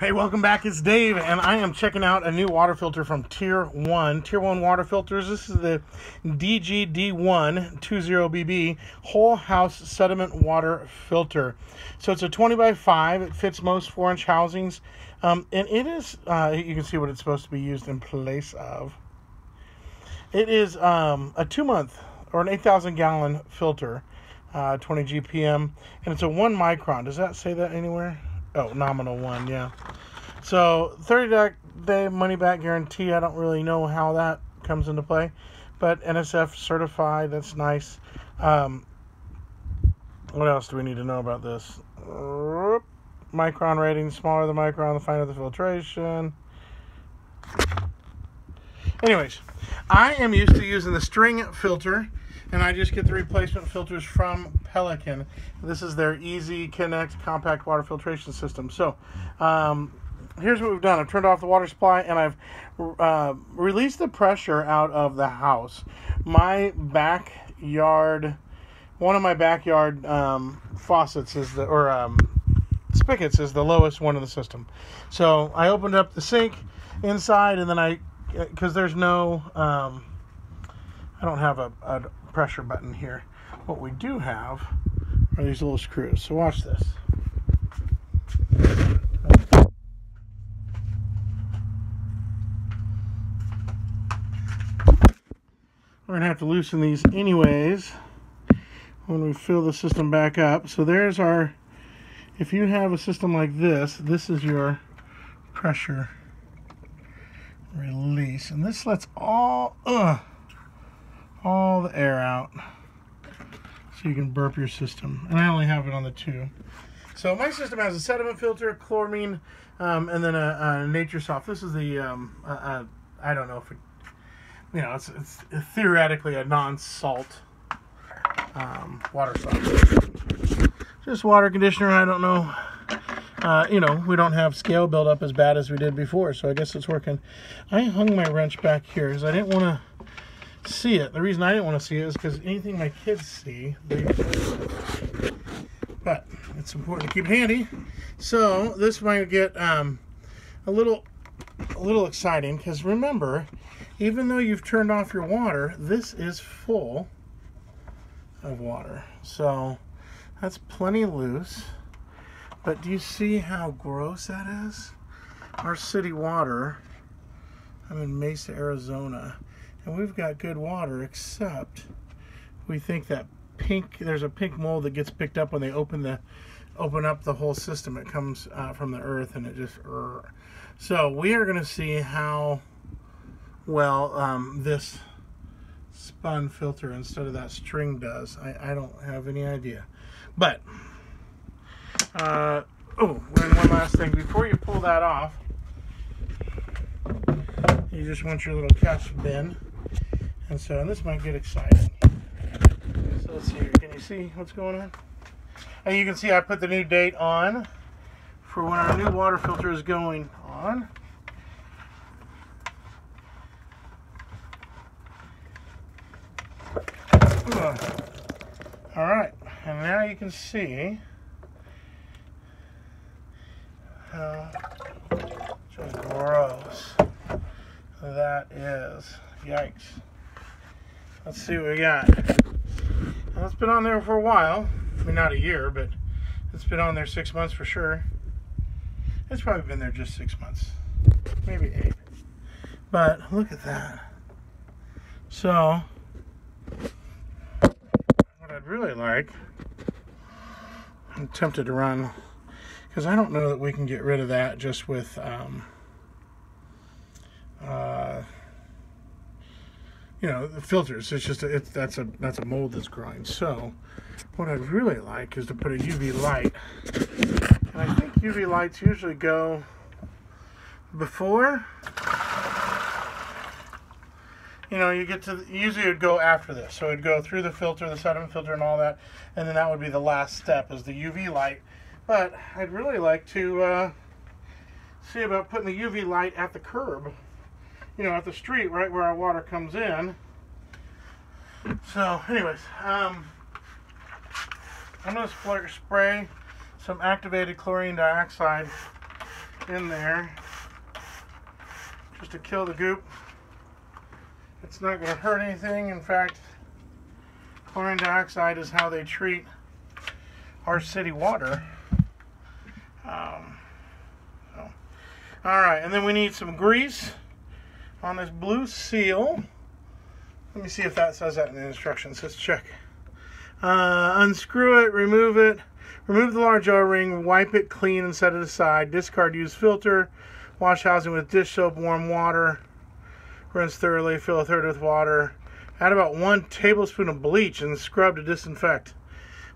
Hey, welcome back. It's Dave, and I am checking out a new water filter from Tier 1. Tier 1 water filters. This is the DGD120BB Whole House Sediment Water Filter. So it's a 20 by 5. It fits most 4 inch housings. Um, and it is, uh, you can see what it's supposed to be used in place of. It is um, a two month or an 8,000 gallon filter, uh, 20 GPM, and it's a 1 micron. Does that say that anywhere? Oh, nominal one, yeah. So 30 day money back guarantee. I don't really know how that comes into play, but NSF certified. That's nice. Um, what else do we need to know about this? Micron rating, smaller the micron, the finer the filtration. Anyways, I am used to using the string filter and I just get the replacement filters from Pelican. This is their Easy Connect compact water filtration system. So, um, here's what we've done. I've turned off the water supply and I've uh, released the pressure out of the house. My backyard, one of my backyard um, faucets is the or um, spigots is the lowest one in the system. So I opened up the sink inside and then I because there's no um, I don't have a, a pressure button here. What we do have are these little screws. So watch this. We're gonna have to loosen these anyways when we fill the system back up. So there's our, if you have a system like this, this is your pressure release. And this lets all, uh, all the air out so you can burp your system. And I only have it on the two. So my system has a sediment filter, chloramine, um, and then a, a NaturSoft. This is the, um, a, a, I don't know if it, you know, it's, it's theoretically a non-salt um, water softener. Just water conditioner, I don't know. Uh, you know, we don't have scale buildup as bad as we did before, so I guess it's working. I hung my wrench back here because I didn't want to see it. The reason I didn't want to see it is because anything my kids see, they. But it's important to keep handy. So this might get um, a little, a little exciting because remember, even though you've turned off your water, this is full of water. So that's plenty loose. But do you see how gross that is? Our city water, I'm in Mesa, Arizona and we've got good water except we think that pink there's a pink mold that gets picked up when they open the open up the whole system. It comes uh, from the earth and it just uh, so we are going to see how well um, this spun filter instead of that string does. I, I don't have any idea. But uh, oh and one last thing. Before you pull that off you just want your little catch bin so this might get exciting. So let's see here. Can you see what's going on? And you can see I put the new date on for when our new water filter is going on. All right, and now you can see how just gross that is. Yikes. Let's see what we got. Well, it's been on there for a while. I mean, not a year, but it's been on there six months for sure. It's probably been there just six months, maybe eight. But look at that. So, what I'd really like, I'm tempted to run, because I don't know that we can get rid of that just with um, uh, you know, the filters. It's just a, it's that's a that's a mold that's growing. So, what I'd really like is to put a UV light, and I think UV lights usually go before. You know, you get to usually it would go after this, so it'd go through the filter, the sediment filter, and all that, and then that would be the last step is the UV light. But I'd really like to uh, see about putting the UV light at the curb you know, at the street right where our water comes in. So, anyways, um, I'm going to spray some activated chlorine dioxide in there just to kill the goop. It's not going to hurt anything. In fact, chlorine dioxide is how they treat our city water. Um, so. All right, and then we need some grease on this blue seal. Let me see if that says that in the instructions. Let's check. Uh, unscrew it, remove it, remove the large O-ring, wipe it clean and set it aside. Discard used filter, wash housing with dish soap, warm water, rinse thoroughly, fill a third with water. Add about one tablespoon of bleach and scrub to disinfect.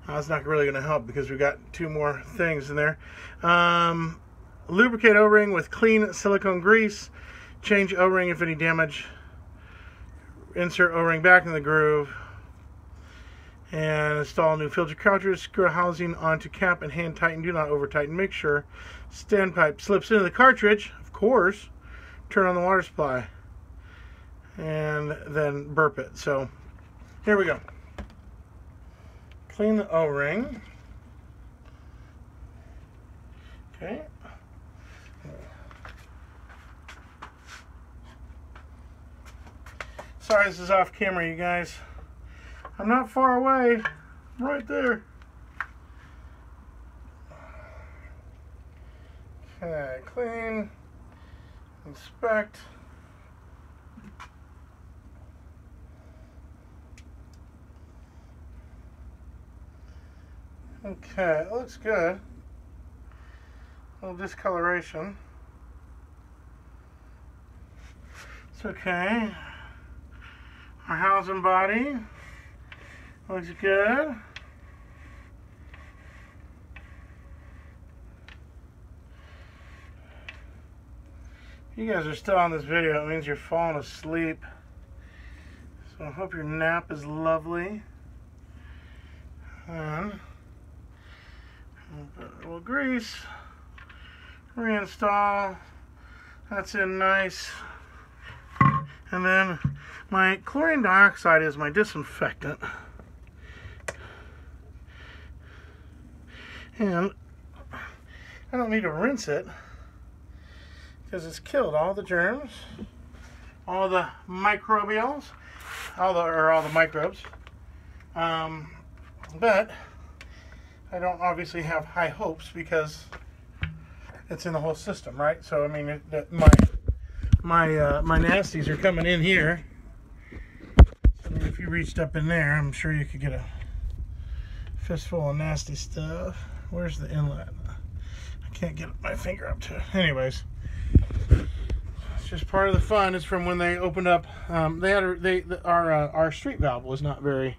Uh, that's not really going to help because we've got two more things in there. Um, lubricate O-ring with clean silicone grease. Change O-ring if any damage. Insert O-ring back in the groove. And install new filter cartridge. Screw housing onto cap and hand tighten. Do not over tighten. Make sure standpipe slips into the cartridge. Of course. Turn on the water supply. And then burp it. So here we go. Clean the O-ring. Okay. Sorry, this is off camera, you guys. I'm not far away. I'm right there. Okay, clean, inspect. Okay, it looks good. A little discoloration. It's okay. Our housing body looks good. You guys are still on this video, it means you're falling asleep. So I hope your nap is lovely. And put a little grease, reinstall. That's in nice. And then my chlorine dioxide is my disinfectant. And I don't need to rinse it because it's killed all the germs, all the microbials, all the or all the microbes. Um, but I don't obviously have high hopes because it's in the whole system, right? So I mean, it, my my uh, my nasties are coming in here. You reached up in there, I'm sure you could get a fistful of nasty stuff. Where's the inlet? I can't get my finger up to it. Anyways, it's just part of the fun. It's from when they opened up. Um, they had a, they our uh, our street valve was not very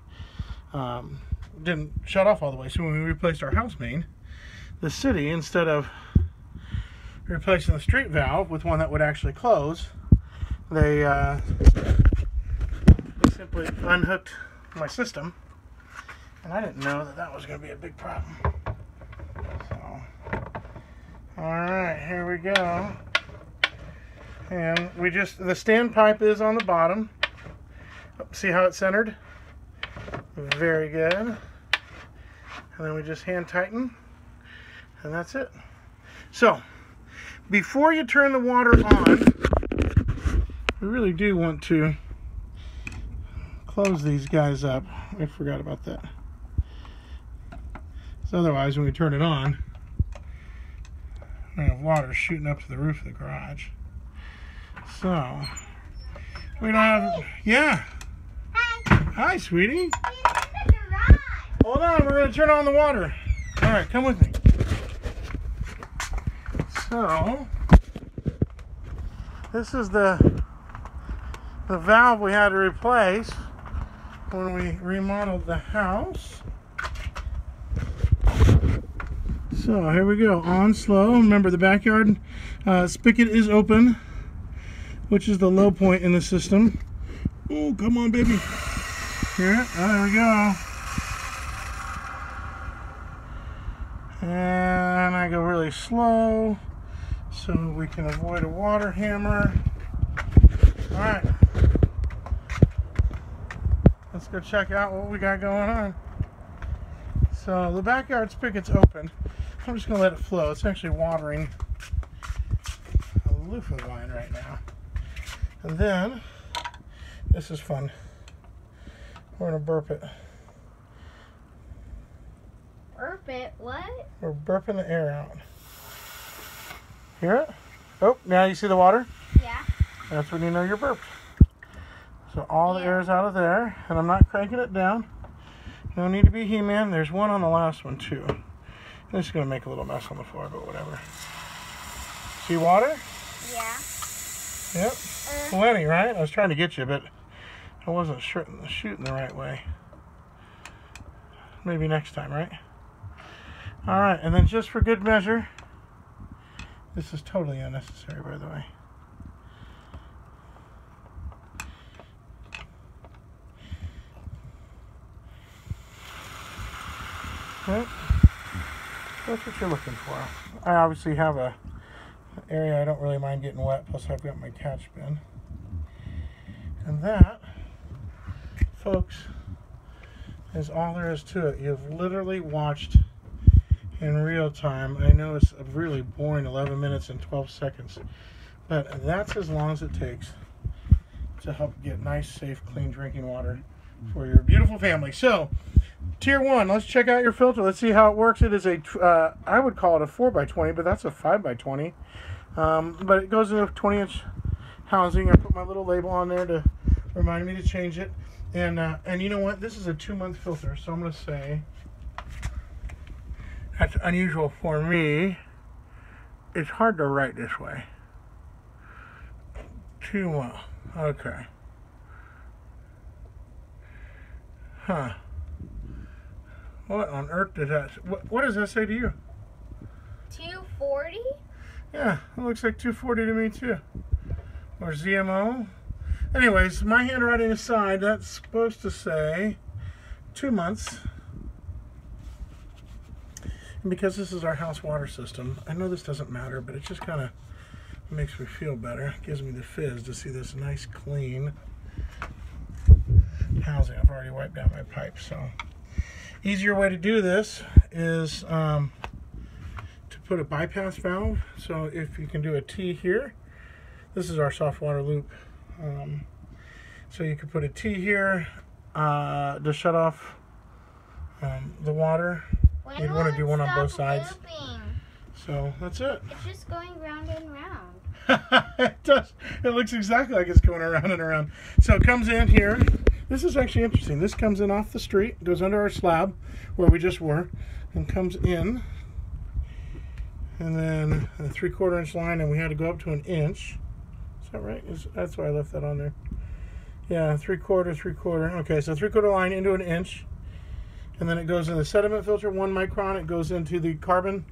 um, didn't shut off all the way. So when we replaced our house main, the city instead of replacing the street valve with one that would actually close, they, uh, simply unhooked my system, and I didn't know that that was going to be a big problem. So, all right, here we go. And we just, the standpipe is on the bottom. See how it's centered? Very good. And then we just hand tighten, and that's it. So, before you turn the water on, we really do want to close these guys up. I forgot about that. So otherwise, when we turn it on, we have water shooting up to the roof of the garage. So, we don't have, yeah. Hi. Hi, sweetie. Hold on, we're gonna turn on the water. All right, come with me. So, this is the the valve we had to replace when we remodeled the house. So here we go, on slow. Remember the backyard uh, spigot is open, which is the low point in the system. Oh, come on, baby. Here, oh, there we go. And I go really slow so we can avoid a water hammer. All right. Let's go check out what we got going on. So the backyard spigot's open. I'm just gonna let it flow. It's actually watering a loofah vine right now. And then, this is fun. We're gonna burp it. Burp it. What? We're burping the air out. Hear it? Oh, now you see the water? Yeah. That's when you know you're burped. So all the air is out of there, and I'm not cranking it down. No need to be He-Man. There's one on the last one too. This is gonna make a little mess on the floor, but whatever. See water? Yeah. Yep. Uh, Plenty, right? I was trying to get you, but I wasn't shooting, shooting the right way. Maybe next time, right? All right, and then just for good measure, this is totally unnecessary, by the way. Okay. That's what you're looking for. I obviously have a area I don't really mind getting wet, plus I've got my catch bin. And that, folks, is all there is to it. You've literally watched in real time. I know it's a really boring 11 minutes and 12 seconds, but that's as long as it takes to help get nice, safe, clean drinking water for your beautiful family. So, tier one, let's check out your filter. Let's see how it works. It is a, uh, I would call it a 4x20, but that's a 5x20. Um, but it goes in a 20 inch housing. I put my little label on there to remind me to change it. And uh, and you know what? This is a two month filter, so I'm gonna say that's unusual for me. It's hard to write this way. Two month. Okay. Huh. What on earth does that? What, what does that say to you? 240? Yeah, it looks like 240 to me too. Or ZMO. Anyways, my handwriting aside, that's supposed to say two months. And because this is our house water system, I know this doesn't matter, but it just kind of makes me feel better. It gives me the fizz to see this nice, clean housing. I've already wiped out my pipe, so easier way to do this is um, to put a bypass valve. So if you can do a T here, this is our soft water loop. Um, so you could put a T here uh, to shut off um, the water. When You'd wanna do one on both sides. looping? So that's it. It's just going round and round. it does. It looks exactly like it's going around and around. So it comes in here. This is actually interesting. This comes in off the street, goes under our slab where we just were, and comes in. And then a three quarter inch line, and we had to go up to an inch. Is that right? Is, that's why I left that on there. Yeah, three quarter, three quarter. Okay, so three quarter line into an inch. And then it goes in the sediment filter, one micron. It goes into the carbon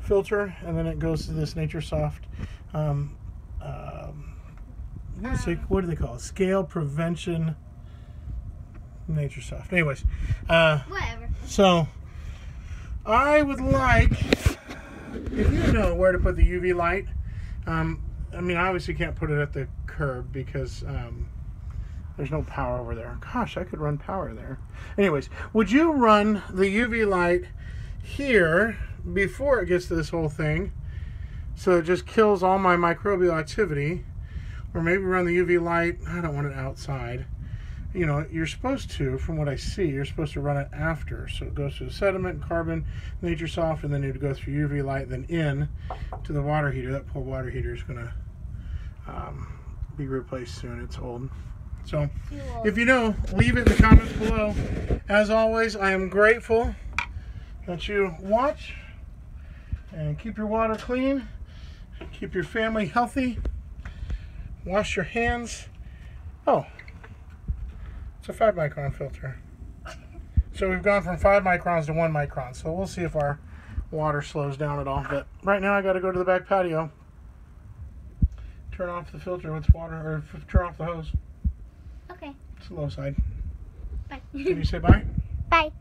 filter, and then it goes to this NaturSoft. Um, um, it, what do they call it? Scale prevention. NaturSoft. Anyways, uh, Whatever. so I would like if you know where to put the UV light. Um, I mean, I obviously can't put it at the curb because um, there's no power over there. Gosh, I could run power there. Anyways, would you run the UV light here before it gets to this whole thing, so it just kills all my microbial activity, or maybe run the UV light? I don't want it outside you know, you're supposed to, from what I see, you're supposed to run it after. So it goes through the sediment, carbon, nature soft, and then you'd go through UV light, then in to the water heater. That poor water heater is going to um, be replaced soon. It's old. So if you know, leave it in the comments below. As always, I am grateful that you watch and keep your water clean, keep your family healthy, wash your hands. Oh, it's a 5 micron filter. So we've gone from 5 microns to 1 micron. So we'll see if our water slows down at all. But right now I got to go to the back patio, turn off the filter with water, or f- turn off the hose. Okay. It's the low side. Bye. Can you say bye? Bye.